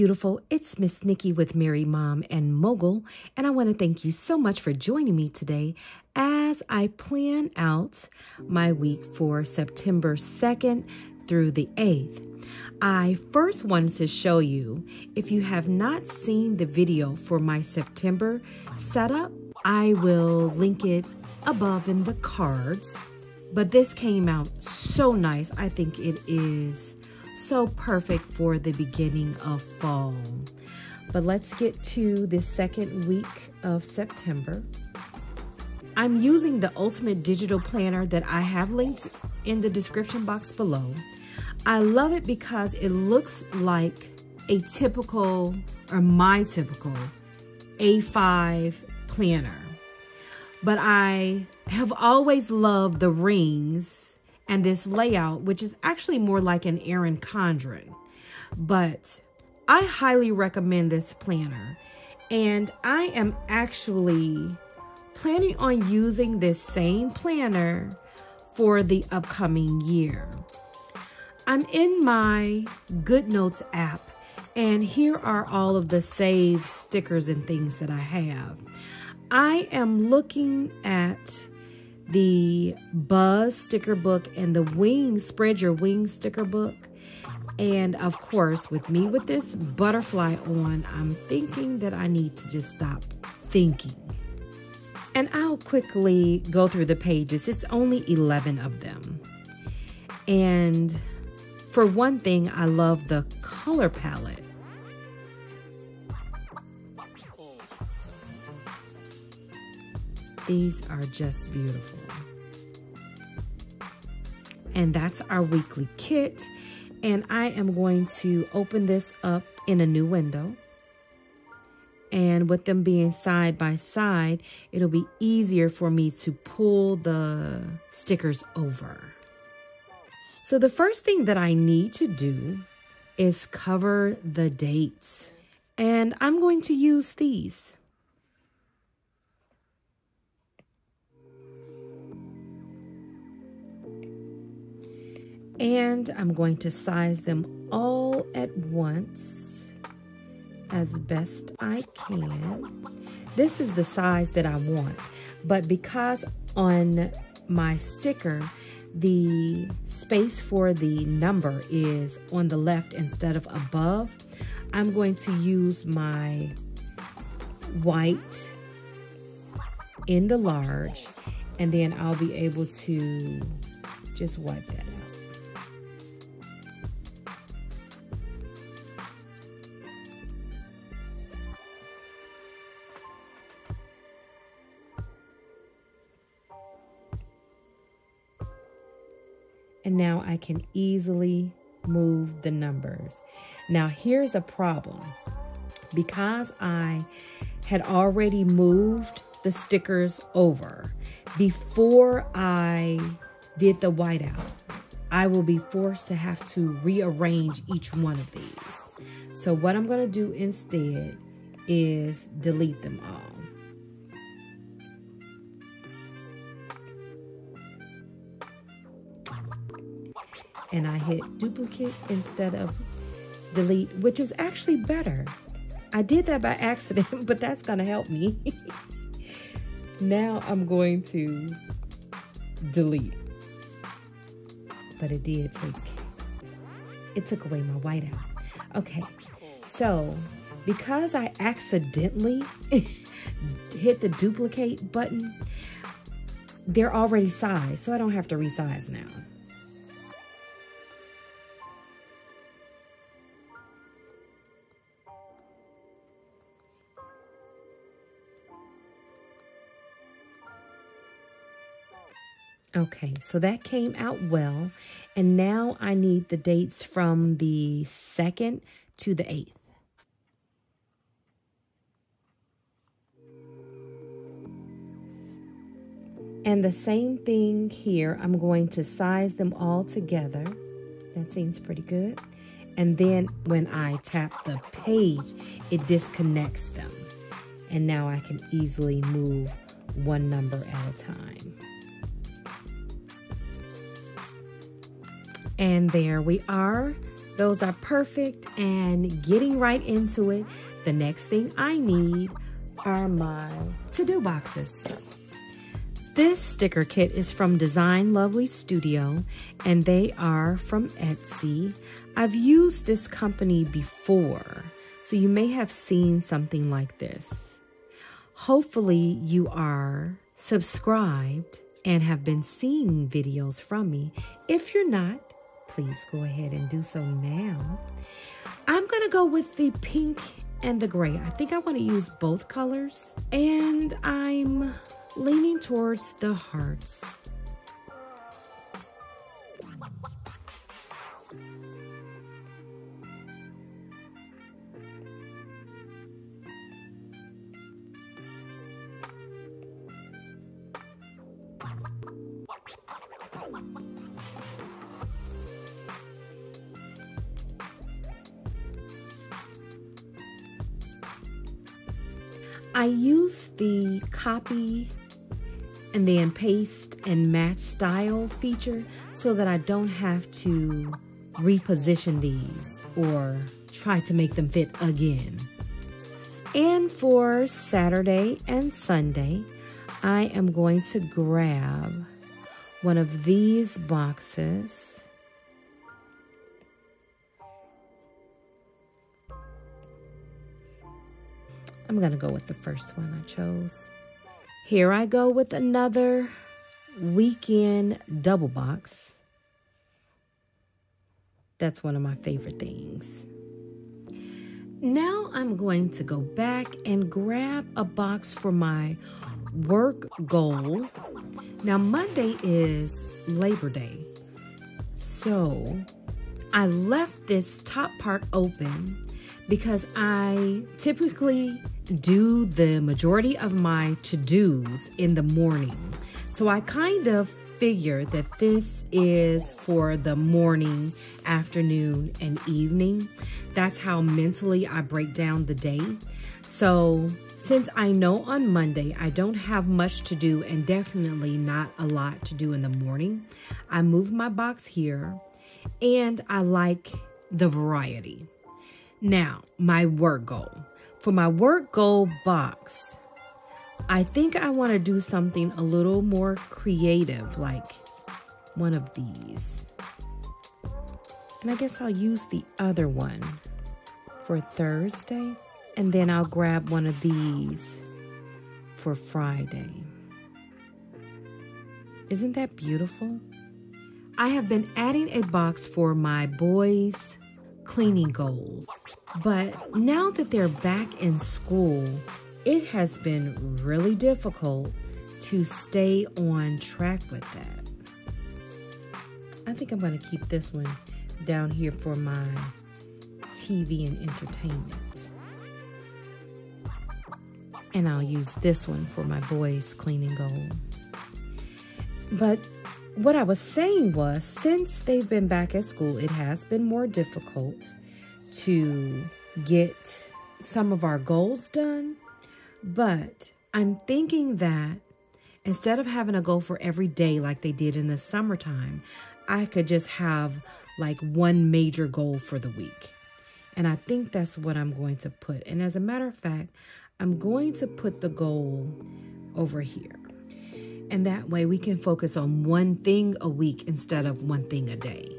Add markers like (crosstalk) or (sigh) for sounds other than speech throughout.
beautiful. It's Miss Nikki with Married Mom and Mogul, and I want to thank you so much for joining me today as I plan out my week for September 2nd through the 8th. I first wanted to show you if you have not seen the video for my September setup, I will link it above in the cards. But this came out so nice. I think it is so perfect for the beginning of fall. But let's get to the second week of September. I'm using the Ultimate Digital Planner that I have linked in the description box below. I love it because it looks like a typical, or my typical, A5 planner. But I have always loved the rings and this layout, which is actually more like an Erin Condren. But I highly recommend this planner. And I am actually planning on using this same planner for the upcoming year. I'm in my GoodNotes app, and here are all of the saved stickers and things that I have. I am looking at the Buzz sticker book and the Wing Spread Your Wings sticker book. And of course, with me with this butterfly on, I'm thinking that I need to just stop thinking. And I'll quickly go through the pages. It's only 11 of them. And for one thing, I love the color palette. These are just beautiful. And that's our weekly kit. And I am going to open this up in a new window. And with them being side by side, it'll be easier for me to pull the stickers over. So the first thing that I need to do is cover the dates. And I'm going to use these. And I'm going to size them all at once as best I can. This is the size that I want, but because on my sticker, the space for the number is on the left instead of above, I'm going to use my white in the large and then I'll be able to just wipe that out. And now I can easily move the numbers. Now here's a problem. Because I had already moved the stickers over before I did the whiteout, I will be forced to have to rearrange each one of these. So what I'm going to do instead is delete them all. And I hit duplicate instead of delete, which is actually better. I did that by (laughs) accident, but that's to help me. (laughs) now I'm going to delete. But it did take, it took away my whiteout. Okay, so because I accidentally (laughs) hit the duplicate button, they're already sized, so I don't have to resize now. Okay, so that came out well. And now I need the dates from the 2nd to the 8th. And the same thing here, I'm going to size them all together. That seems pretty good. And then when I tap the page, it disconnects them. And now I can easily move one number at a time. And there we are. those are perfect. And getting right into it, the next thing I need are my to-do boxes. This sticker kit is from Design Lovely Studio and they are from Etsy. I've used this company before, so you may have seen something like this. Hopefully you are subscribed and have been seeing videos from me. If you're not, please go ahead and do so now. I'm going to go with the pink and the gray. I think I want to use both colors. And I'm leaning towards the hearts. Copy and then paste and match style feature so that I don't have to reposition these or try to make them fit again. And for Saturday and Sunday, I am going to grab one of these boxes. I'm going to go with the first one I chose. Here I go with another weekend double box. That's one of my favorite things. Now I'm going to go back and grab a box for my work goal. Now, Monday is Labor Day. So I left this top part open because I typically do the majority of my to dos in the morning. So I kind of figure that this is for the morning, afternoon, and evening. That's how mentally I break down the day. So since I know on Monday I don't have much to do and definitely not a lot to do in the morning, I move my box here and I like the variety. Now, my work goal. For my work goal box, I think I want to do something a little more creative, like one of these. And I guess I'll use the other one for Thursday. And then I'll grab one of these for Friday. Isn't that beautiful? I have been adding a box for my boys' cleaning goals. But now that they're back in school, it has been really difficult to stay on track with that. I think I'm going to keep this one down here for my TV and entertainment. And I'll use this one for my boys' cleaning goal. But what I was saying was, since they've been back at school, it has been more difficult to get some of our goals done. But I'm thinking that instead of having a goal for every day like they did in the summertime, I could just have like one major goal for the week. And I think that's what I'm going to put. And as a matter of fact, I'm going to put the goal over here. And that way we can focus on one thing a week instead of one thing a day.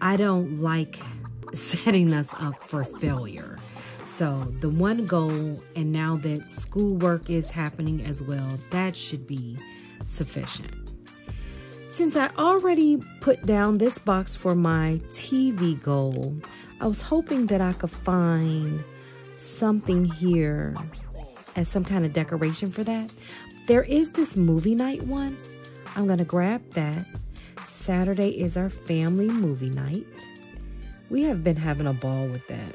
I don't like (laughs) setting us up for failure. So, the one goal, and now that schoolwork is happening as well, that should be sufficient. Since I already put down this box for my TV goal, I was hoping that I could find something here as some kind of decoration for that. There is this movie night one. I'm going to grab that. Saturday is our family movie night. We have been having a ball with that.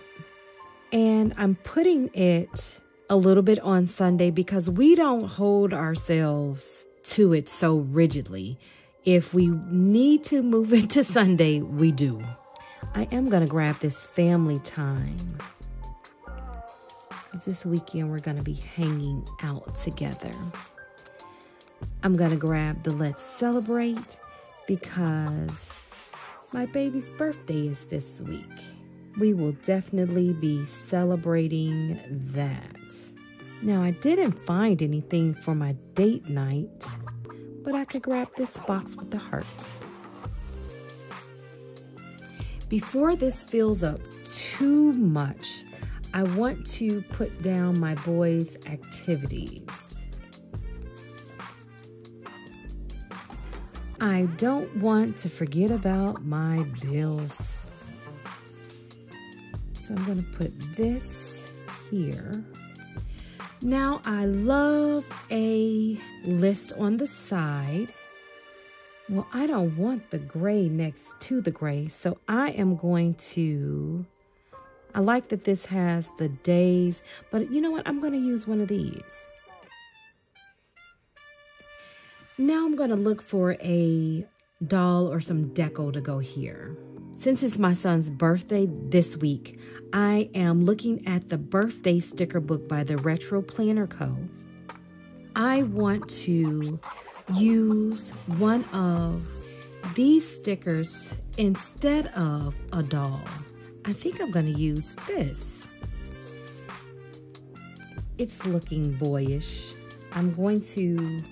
And I'm putting it a little bit on Sunday because we don't hold ourselves to it so rigidly. If we need to move (laughs) it to Sunday, we do. I am going to grab this family time. This weekend we're going to be hanging out together. I'm going to grab the Let's Celebrate because my baby's birthday is this week. We will definitely be celebrating that. Now, I didn't find anything for my date night, but I could grab this box with the heart. Before this fills up too much, I want to put down my boys' activities. I don't want to forget about my bills. So I'm going to put this here. Now I love a list on the side. Well, I don't want the gray next to the gray, so I am going to, I like that this has the days, but you know what? I'm going to use one of these. Now I'm going to look for a doll or some deco to go here. Since it's my son's birthday this week, I am looking at the birthday sticker book by the Retro Planner Co. I want to use one of these stickers instead of a doll. I think I'm going to use this. It's looking boyish. I'm going to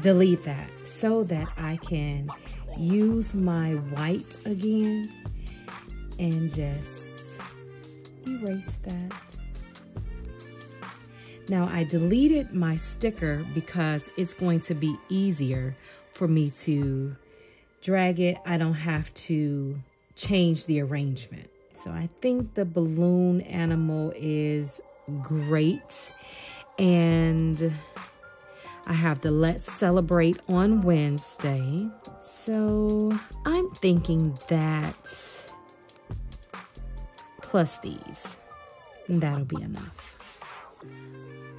delete that so that I can use my white again and just erase that. Now I deleted my sticker because it's going to be easier for me to drag it. I don't have to change the arrangement. So I think the balloon animal is great. And I have the Let's Celebrate on Wednesday. So I'm thinking that plus these, that'll be enough.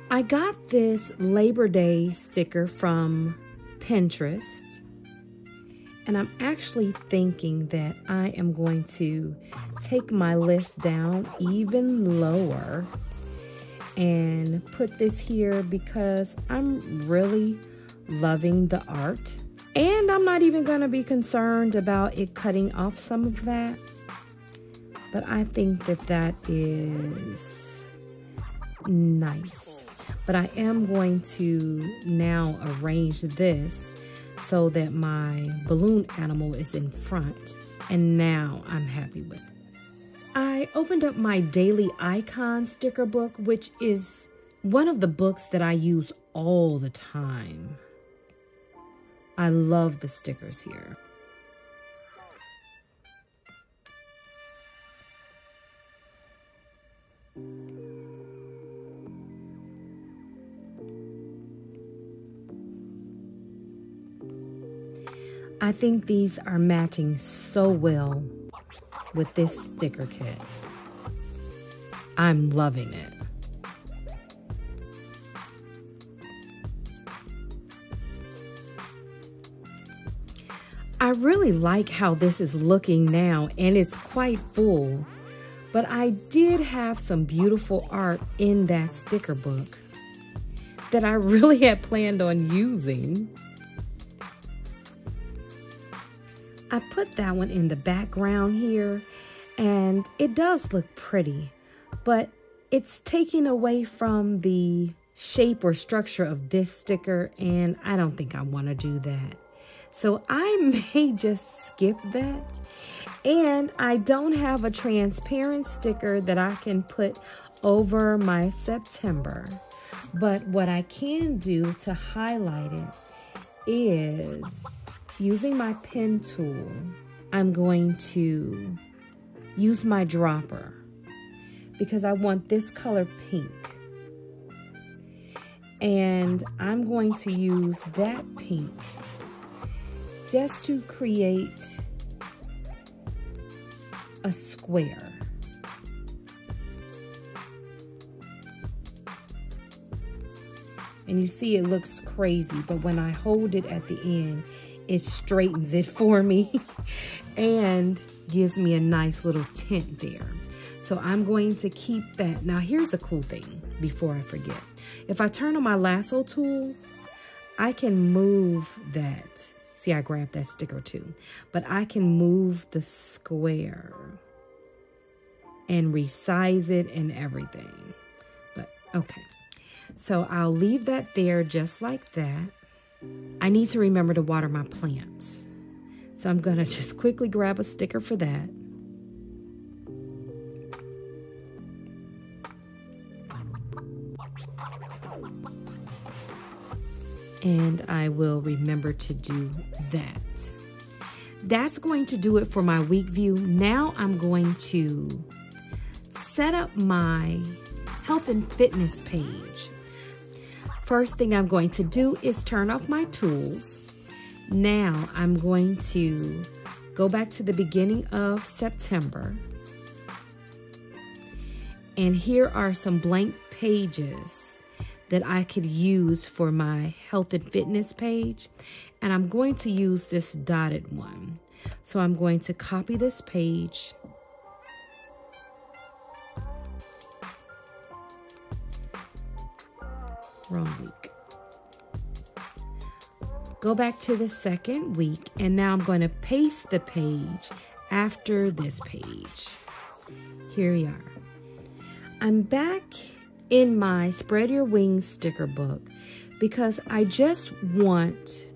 I got this Labor Day sticker from Pinterest. And I'm actually thinking that I am going to take my list down even lower and put this here because I'm really loving the art. And I'm not even going to be concerned about it cutting off some of that. But I think that that is nice. But I am going to now arrange this so that my balloon animal is in front. And now I'm happy with it. I opened up my daily icon sticker book, which is one of the books that I use all the time. I love the stickers here. I think these are matching so well with this sticker kit. I'm loving it. I really like how this is looking now and it's quite full, but I did have some beautiful art in that sticker book that I (laughs) really had planned on using. I put that one in the background here and it does look pretty, but it's taking away from the shape or structure of this sticker and I don't think I want to do that. So I (laughs) may just skip that. And I don't have a transparent sticker that I can put over my September. But what I can do to highlight it is using my pen tool, I'm going to use my dropper because I want this color pink. And I'm going to use that pink just to create a square. And you see it looks crazy, but when I hold it at the end, it straightens it for me (laughs) and gives me a nice little tint there. So I'm going to keep that. Now here's the cool thing before I forget. If I turn on my lasso tool, I can move that. See, I grabbed that sticker too. But I can move the square and resize it and everything. But okay. So I'll leave that there just like that. I need to remember to water my plants. So I'm going (laughs) to just quickly grab a sticker for that. And I will remember to do that. That's going to do it for my week view. Now I'm going to set up my health and fitness page. First thing I'm going to do is turn off my tools. Now I'm going to go back to the beginning of September. And here are some blank pages that I could use for my health and fitness page. And I'm going to use this dotted one. So I'm going to copy this page wrong week. Go back to the second week, and now I'm going to paste the page after this page. Here we are. I'm back in my Spread Your Wings sticker book because I just want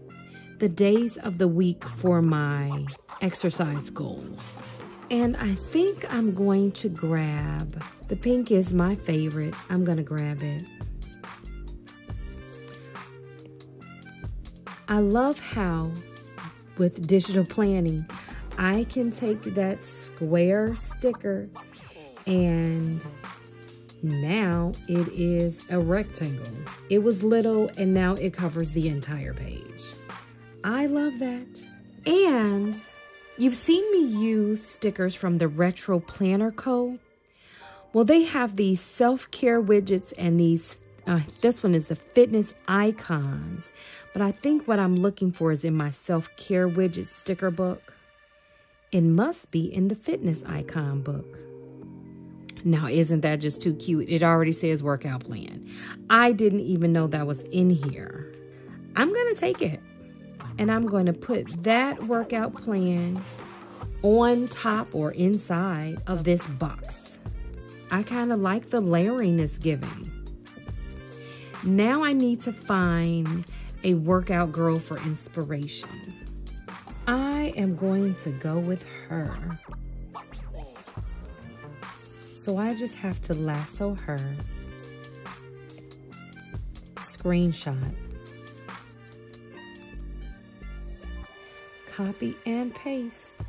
the days of the week for my exercise goals. And I think I'm going to grab, the pink is my favorite. I'm going to grab it. I love how with digital planning, I can take that square sticker and now it is a rectangle. It was little and now it covers the entire page. I love that. And you've seen me use stickers from the Retro Planner Co. Well, they have these self-care widgets and these uh, this one is the fitness icons, but I think what I'm looking for is in my self-care widget sticker book. It must be in the fitness icon book. Now, isn't that just too cute? It already says workout plan. I didn't even know that was in here. I'm going to take it and I'm going to put that workout plan on top or inside of this box. I kind of like the layering it's giving. Now I need to find a workout girl for inspiration. I am going to go with her. So I just have to lasso her, screenshot, copy and paste.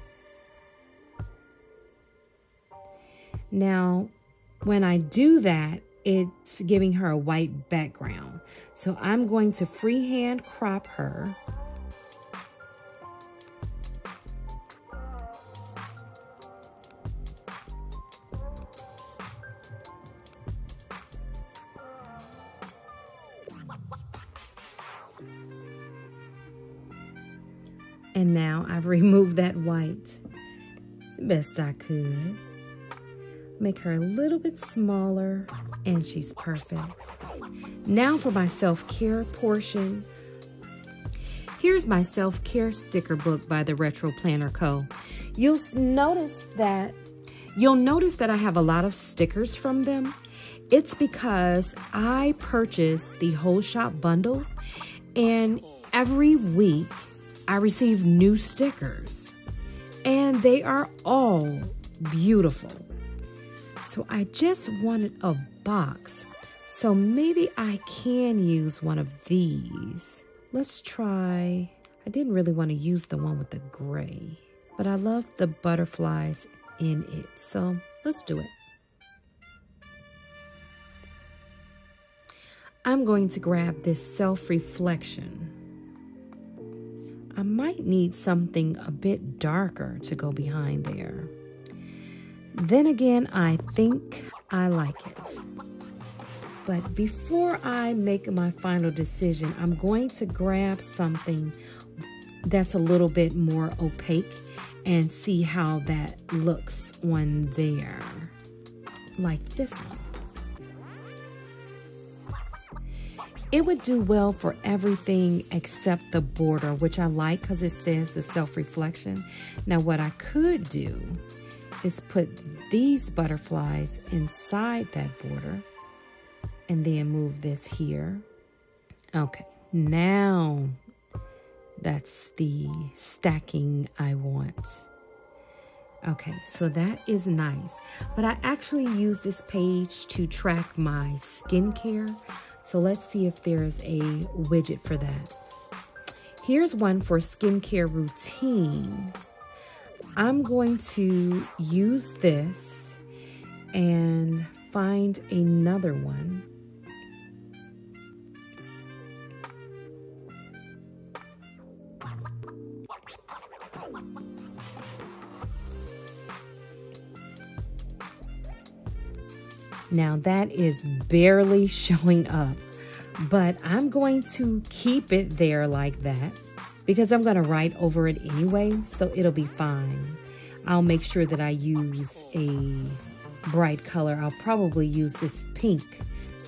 Now, when I do that, it's giving her a white background. So I'm going to freehand crop her. And now I've (laughs) removed that white best I could. Make her a little bit smaller and she's perfect. Now for my self-care portion. Here's my self-care sticker book by the Retro Planner Co. You'll notice that you'll notice that I have a lot of stickers from them. It's because I purchased the whole shop bundle and every week I receive new stickers and they are all beautiful. So I just wanted a box. So maybe I can use one of these. Let's try, I didn't really want to use the one with the gray, but I love the butterflies in it. So let's do it. I'm going to grab this self-reflection. I might need something a bit darker to go behind there. Then again, I think I like it. But before I make my final decision, I'm going to grab something that's a little bit more opaque and see how that looks on there. Like this one. It would do well for everything except the border, which I like because it says the self-reflection. Now what I could do is put these butterflies inside that border and then move this here. Okay, now that's the stacking I want. Okay, so that is nice. But I actually use this page to track my skincare. So let's see if there's a widget for that. Here's one for skincare routine. I'm going to use this and find another one. Now that is barely (laughs) showing up, but I'm going to keep it there like that because I'm going to write over it anyway, so it'll be fine. I'll make sure that I use a bright color. I'll probably use this pink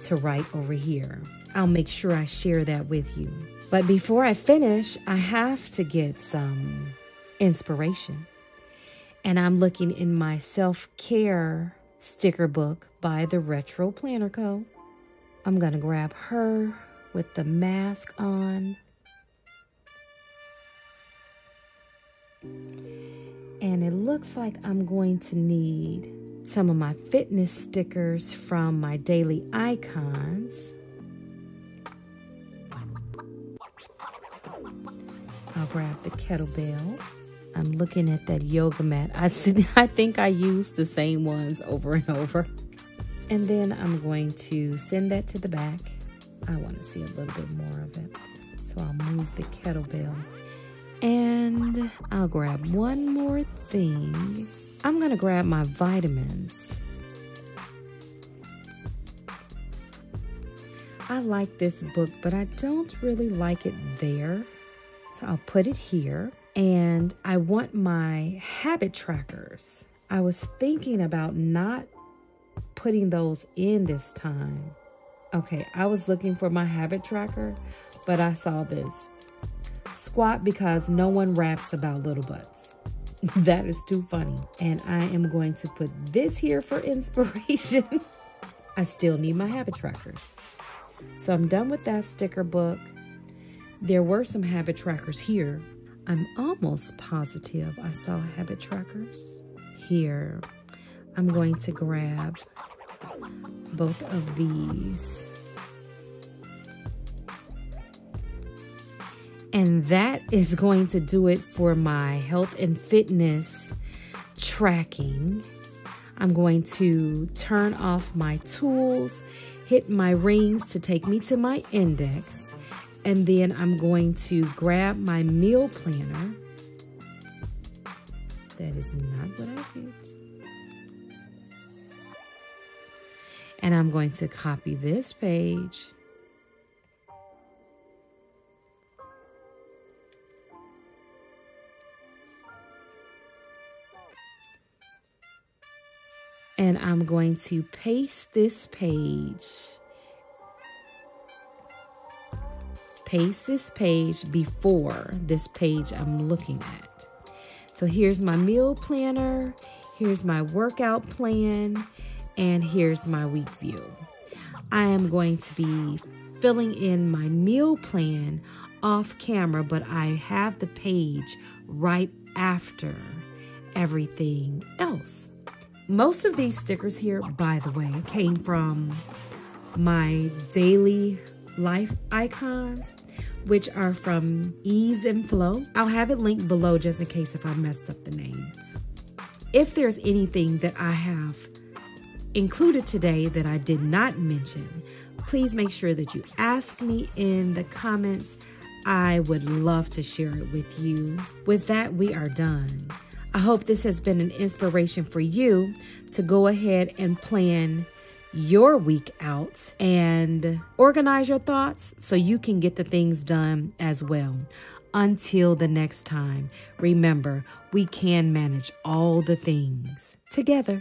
to write over here. I'll make sure I share that with you. But before I finish, I have to get some inspiration. And I'm looking in my self-care sticker book by the Retro Planner Co. I'm going to grab her with the mask on. And it looks like I'm going to need some of my fitness stickers from my daily icons. I'll grab the kettlebell. I'm looking at that yoga mat. I, see, (laughs) I think I used the same ones over and over. And then I'm going to send that to the back. I want to see a little bit more of it. So I'll move the kettlebell. And I'll grab one more thing. I'm to grab my vitamins. I like this book, but I don't really like it there. So I'll put it here and I want my habit trackers. I was thinking about not putting those in this time. Okay, I was looking for my habit tracker, but I saw this. Squat because no one raps about little butts. (laughs) that is too funny. And I am going to put this here for (laughs) inspiration. I still need my habit trackers. So I'm done with that sticker book. There were some habit trackers here, I'm almost positive I saw habit trackers here. I'm going to grab both of these. And that is going to do it for my health and fitness tracking. I'm going to turn off my tools, hit my rings to take me to my index, and then I'm going to grab my meal planner. That is not what I did. And I'm going to copy this page. And I'm going to paste this page paste this page before this page I'm looking at. So here's my meal planner, here's my workout plan, and here's my week view. I am going to be filling in my meal plan off camera, but I have the page right after everything else. Most of these stickers here, by the way, came from my daily life icons, which are from Ease and Flow. I'll have it linked below just in case if I messed up the name. If there's anything that I have included today that I did not mention, please make sure that you ask me in the comments. I would love to share it with you. With that, we are done. I hope this has been an inspiration for you to go ahead and plan your week out and organize your thoughts so you can get the things done as well. Until the next time, remember, we can manage all the things together.